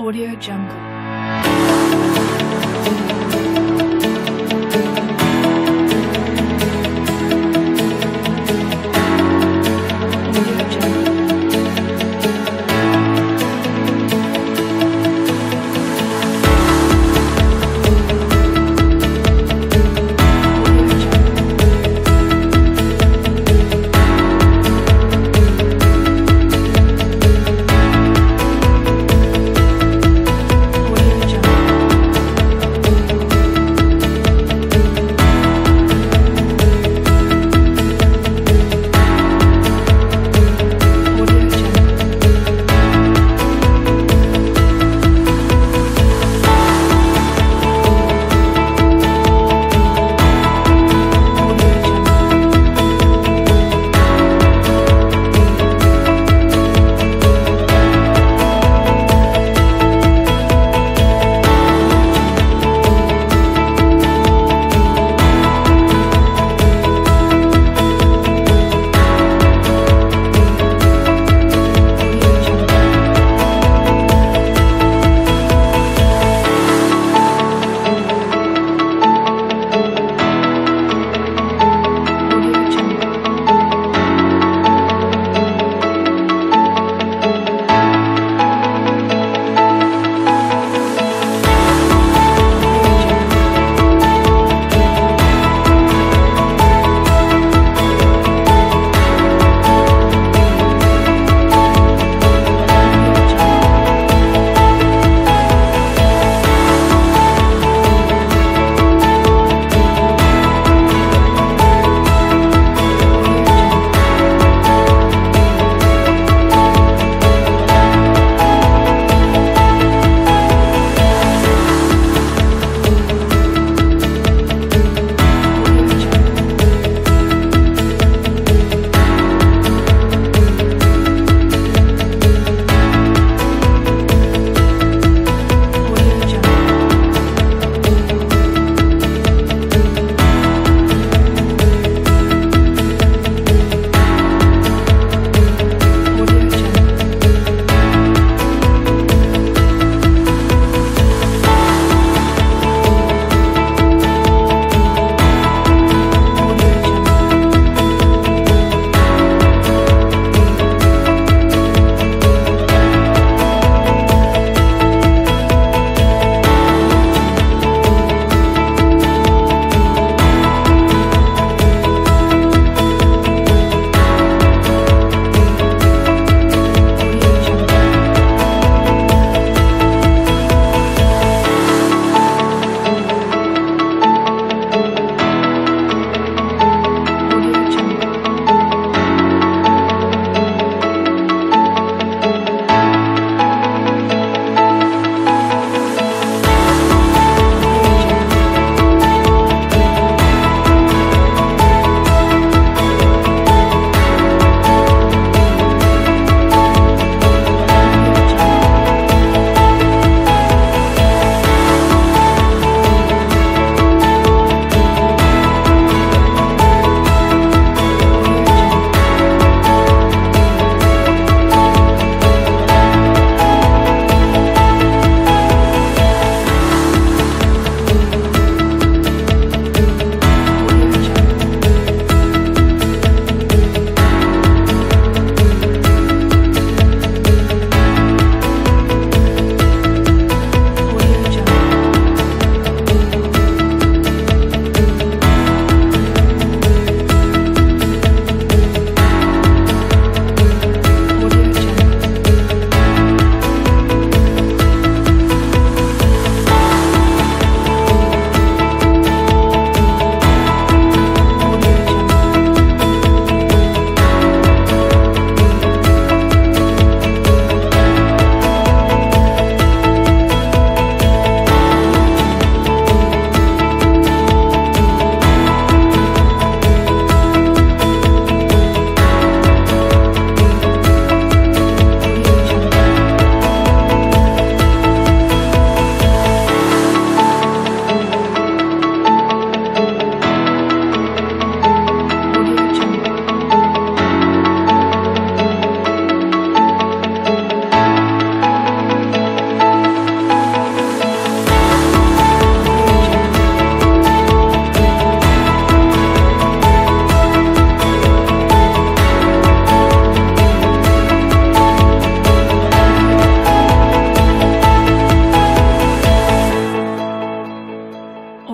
Audio Jungle.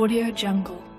Audio Jungle.